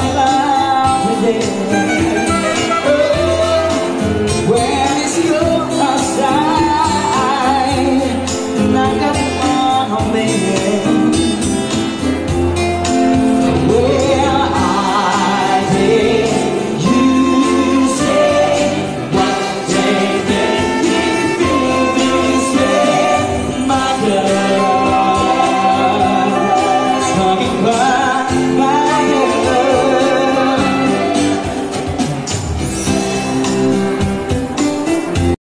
Bye-bye.